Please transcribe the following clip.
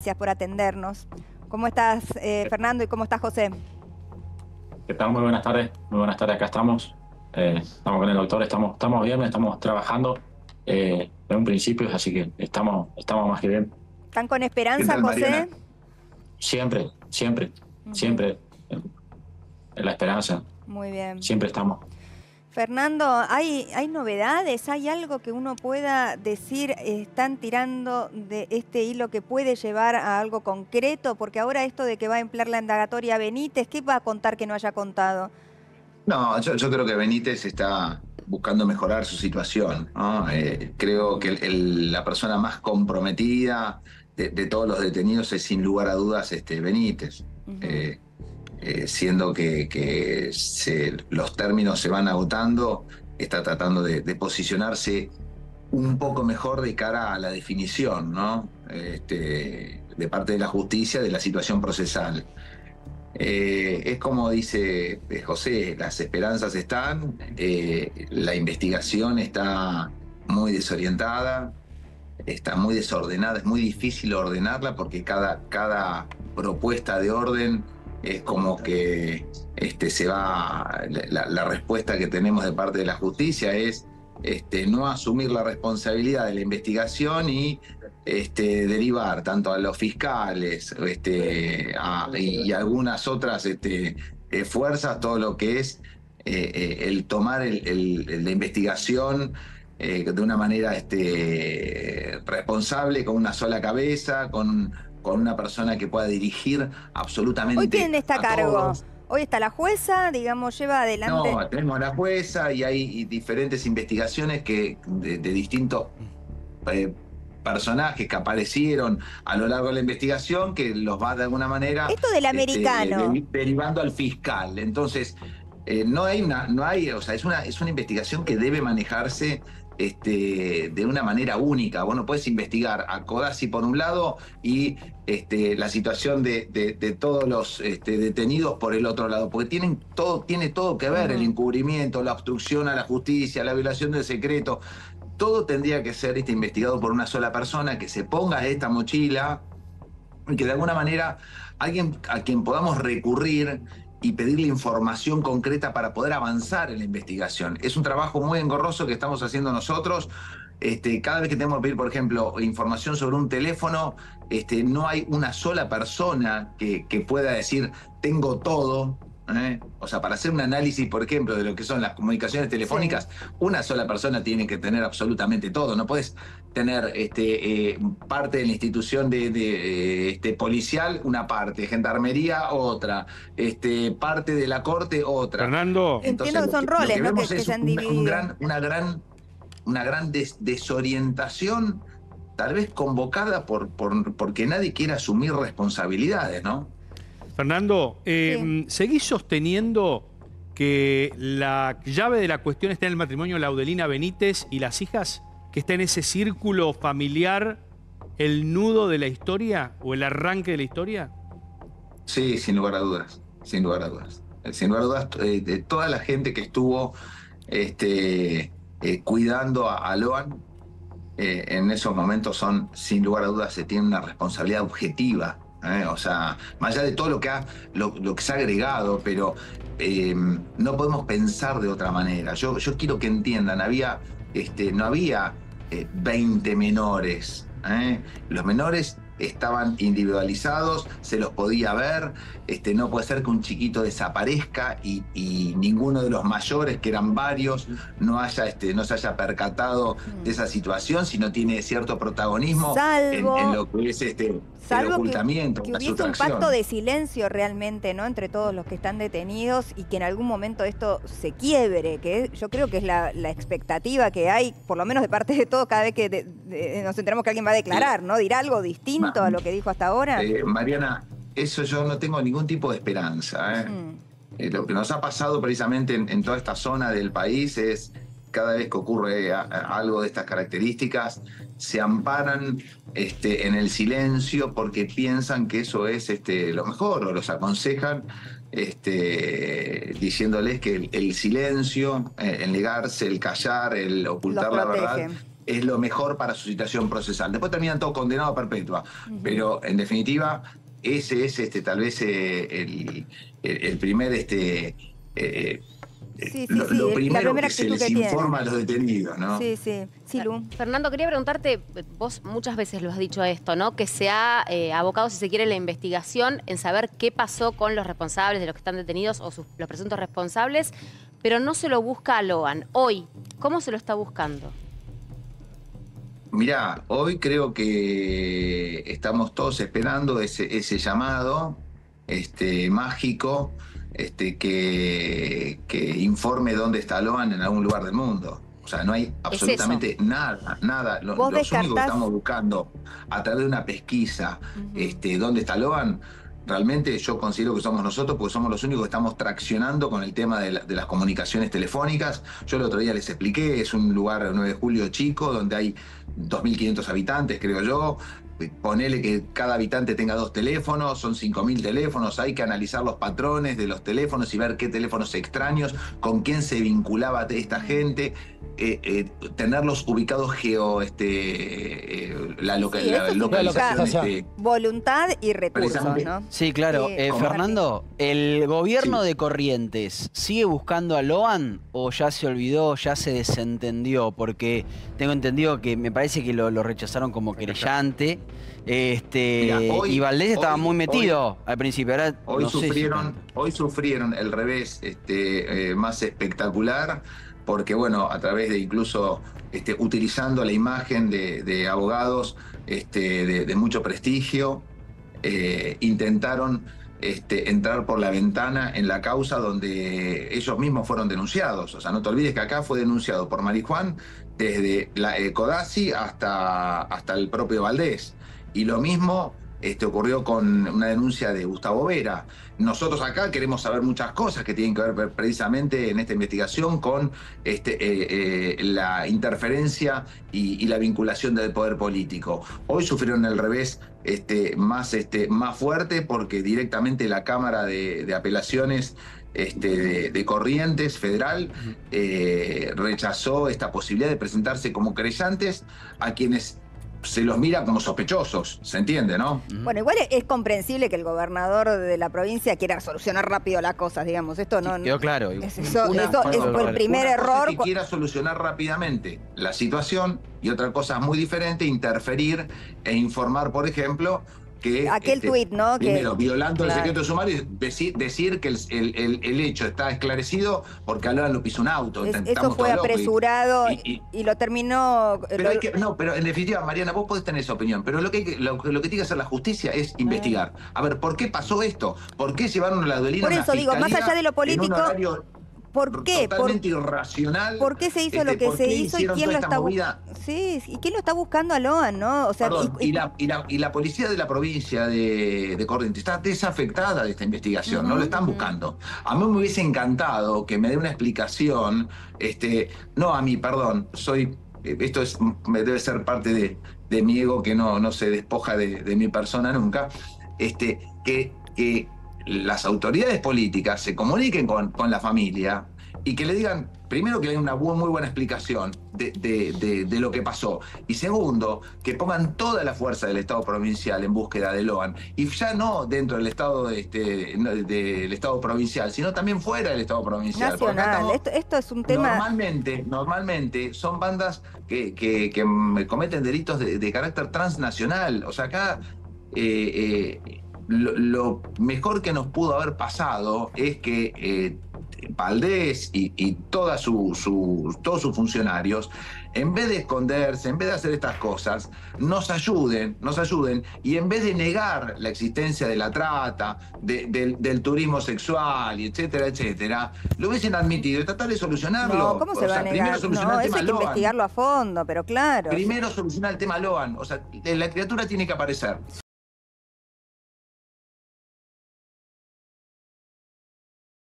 Gracias por atendernos. ¿Cómo estás, eh, Fernando, y cómo estás, José? ¿Qué tal? Muy buenas tardes. Muy buenas tardes. Acá estamos. Eh, estamos con el doctor. Estamos, estamos bien, estamos trabajando eh, en un principio, así que estamos, estamos más que bien. ¿Están con esperanza, tal, José? Mariana? Siempre, siempre, siempre. En la esperanza. Muy bien. Siempre estamos. Fernando, ¿hay, ¿hay novedades? ¿Hay algo que uno pueda decir? ¿Están tirando de este hilo que puede llevar a algo concreto? Porque ahora esto de que va a emplear la indagatoria Benítez, ¿qué va a contar que no haya contado? No, yo, yo creo que Benítez está buscando mejorar su situación. ¿no? Eh, creo que el- el- la persona más comprometida de, de todos los detenidos es sin lugar a dudas este, Benítez. Eh, eh, siendo que, los términos se van agotando, está tratando de, posicionarse un poco mejor de cara a la definición. Este, de parte de la justicia de la situación procesal. Eh, es como dice eh, José, las esperanzas están, la investigación está muy desorientada, está muy desordenada, es muy difícil ordenarla porque cada, cada propuesta de orden es como que este, se va, la, la respuesta que tenemos de parte de la justicia es este, no asumir la responsabilidad de la investigación y este, derivar tanto a los fiscales este, y, algunas otras este, eh, fuerzas todo lo que es eh, eh, el tomar el- el- la investigación de una manera este, responsable, con una sola cabeza, con, con una persona que pueda dirigir absolutamente. Hoy quién está a cargo. todos. Hoy está la jueza, digamos, lleva adelante. No, tenemos a la jueza y hay diferentes investigaciones que de, de distintos eh, personajes que aparecieron a lo largo de la investigación que los va de alguna manera Esto del este, americano. deri- derivando al fiscal. Entonces, eh, no hay una, no hay, o sea, es una, es una investigación que debe manejarse este, de una manera única. Vos no puedes investigar a Codazzi por un lado y este, la situación de, de- de todos los este, detenidos por el otro lado, porque tienen todo, tiene todo que ver, el encubrimiento, la obstrucción a la justicia, la violación del secreto. Todo tendría que ser este, investigado por una sola persona que se ponga esta mochila y que de alguna manera alguien a quien podamos recurrir y pedirle información concreta para poder avanzar en la investigación. Es un trabajo muy engorroso que estamos haciendo nosotros. Este, cada vez que tenemos que pedir, por ejemplo, información sobre un teléfono, este, no hay una sola persona que, que pueda decir, tengo todo. ¿Eh? O sea, para hacer un análisis, por ejemplo, de lo que son las comunicaciones telefónicas, una sola persona tiene que tener absolutamente todo. No puedes tener este, eh, parte de la institución de, de, eh, este, policial, una parte, gendarmería, otra, este, parte de la corte, otra. Fernando, Entiendo que lo son lo roles, ¿no? vemos que- que es se han un- un gran- una gran, una gran des- desorientación, tal vez convocada por, por, porque nadie quiere asumir responsabilidades, ¿no? Fernando, eh, ¿seguís sosteniendo que la llave de la cuestión está en el matrimonio Laudelina Benítez y las hijas? ¿Que está en ese círculo familiar el nudo de la historia o el arranque de la historia? Sí, sin lugar a dudas, sin lugar a dudas. Eh, Sin lugar a dudas, eh, de toda la gente que estuvo este, eh, cuidando a, a Loan, eh, en esos momentos son, sin lugar a dudas, se tiene una responsabilidad objetiva. ¿Eh? O sea, más allá de todo lo que, ha, lo, que se ha agregado, pero eh, no podemos pensar de otra manera. Yo, yo quiero que entiendan, había, este, no había eh, 20 menores. ¿eh? Los menores estaban individualizados, se los podía ver. Este, no puede ser que un chiquito desaparezca y, y ninguno de los mayores, que eran varios, no, haya, este, no se haya percatado de esa situación, si no tiene cierto protagonismo en, Salvo- en lo que es este, el Salvo que, ocultamiento, que hubiese un pacto de silencio realmente, ¿no? Entre todos los que están detenidos y que en algún momento esto se quiebre, que yo creo que es la, la expectativa que hay, por lo menos de parte de todos, cada vez que de- de- nos enteramos que alguien va a declarar, ¿no? Dirá algo distinto Ma- a lo que dijo hasta ahora. Eh, Mariana, eso yo no tengo ningún tipo de esperanza. ¿eh? Mm. Eh, lo que nos ha pasado precisamente en, en toda esta zona del país es cada vez que ocurre a- a- algo de estas características, se amparan este, en el silencio porque piensan que eso es este, lo mejor o los aconsejan este, diciéndoles que el, el silencio, el negarse, el callar, el ocultar la verdad, es lo mejor para su situación procesal. Después terminan todos condenados a perpetua, pero en definitiva ese es este tal vez eh, el, el, primer este eh, Sí, sí, lo, sí, lo primero que se les informa a los detenidos, ¿no? Sí, sí. sí Lu. Fernando, quería preguntarte, vos muchas veces lo has dicho esto, ¿no? Que se ha eh, abocado, si se quiere, la investigación en saber qué pasó con los responsables de los que están detenidos o sus, los presuntos responsables, pero no se lo busca a Loan. Hoy, ¿cómo se lo está buscando? Mirá, hoy creo que estamos todos esperando ese, ese llamado este, mágico este, que, que informe dónde está Loan en algún lugar del mundo. O sea, no hay absolutamente nada, nada. Lo, los únicos que estamos buscando a través de una pesquisa, este, dónde está Loan, realmente yo considero que somos nosotros porque somos los únicos que estamos traccionando con el tema de, de, las comunicaciones telefónicas. Yo el otro día les expliqué, es un lugar 9 de julio chico donde hay 2.500 habitantes, creo yo ponele que cada habitante tenga dos teléfonos, son 5.000 teléfonos, hay que analizar los patrones de los teléfonos y ver qué teléfonos extraños, con quién se vinculaba esta gente, eh, eh, tenerlos ubicados geo, este, eh, la, localización. Este, voluntad y recursos, ¿no? Sí, claro. Fernando, ¿el gobierno de Corrientes sigue buscando a Loan o ya se olvidó, ya se desentendió? Porque tengo entendido que me parece que lo, lo rechazaron como querellante. Este, y Valdés estaba muy metido al principio. hoy, sufrieron, hoy sufrieron el revés este, eh, más espectacular porque bueno, a través de incluso este, utilizando la imagen de, abogados este, de, mucho prestigio, eh, intentaron este, entrar por la ventana en la causa donde ellos mismos fueron denunciados. O sea, no te olvides que acá fue denunciado por Marijuán desde la eh, Codazzi hasta, hasta el propio Valdés. Y lo mismo este, ocurrió con una denuncia de Gustavo Vera. Nosotros acá queremos saber muchas cosas que tienen que ver precisamente en esta investigación con este, eh, eh, la interferencia y, la vinculación del poder político. Hoy sufrieron el revés este, más, este, más fuerte porque directamente la Cámara de, Apelaciones este, de, Corrientes Federal eh, rechazó esta posibilidad de presentarse como creyentes a quienes se los mira como sospechosos, ¿se entiende, no? Bueno, igual es comprensible que el gobernador de la provincia quiera solucionar rápido las cosas, digamos. Esto no. quedó claro. eso, fue el primer error. Que quiera solucionar rápidamente la situación y otra cosa muy diferente, interferir e informar, por ejemplo, que... Aquel este, tuit, ¿no? Primero, violando el secreto sumario, decir, decir que el, hecho está esclarecido porque Alora lo pisó un auto. eso fue apresurado y, lo terminó... Pero no, pero en definitiva, Mariana, vos podés tener esa opinión, pero lo que, lo, que tiene que hacer la justicia es investigar. A ver, ¿por qué pasó esto? ¿Por qué llevaron a la duelina Por eso digo, más allá de lo político... ¿Por qué? Totalmente irracional. ¿Por qué se hizo lo este, que se hizo y quién lo está buscando? Sí, y quién lo está buscando a Loan, ¿no? O sea, y, la, y, la, policía de la provincia de, de Corrientes está desafectada de esta investigación, no lo están buscando. A mí me hubiese encantado que me dé una explicación, este, no a mí, perdón, soy, esto es, debe ser parte de, de mi ego que no, no se despoja de, de mi persona nunca, este, que, que las autoridades políticas se comuniquen con, con la familia y que le digan, primero, que hay una muy buena explicación de, lo que pasó. Y segundo, que pongan toda la fuerza del Estado provincial en búsqueda de Loan. Y ya no dentro del Estado, este, del Estado provincial, sino también fuera del Estado provincial. Nacional. esto, es un tema... Normalmente, normalmente son bandas que, que, cometen delitos de, carácter transnacional. O sea, acá... Eh, eh, lo, mejor que nos pudo haber pasado es que eh, Valdés y, toda su, todos sus funcionarios, en vez de esconderse, en vez de hacer estas cosas, nos ayuden, nos ayuden, y en vez de negar la existencia de la trata, del, turismo sexual, y etcétera, etcétera, lo hubiesen admitido y tratar de solucionarlo. No, ¿cómo se va a negar? Primero solucionar el tema hay que investigarlo a fondo, pero claro. Primero solucionar el tema Loan. O sea, la criatura tiene que aparecer.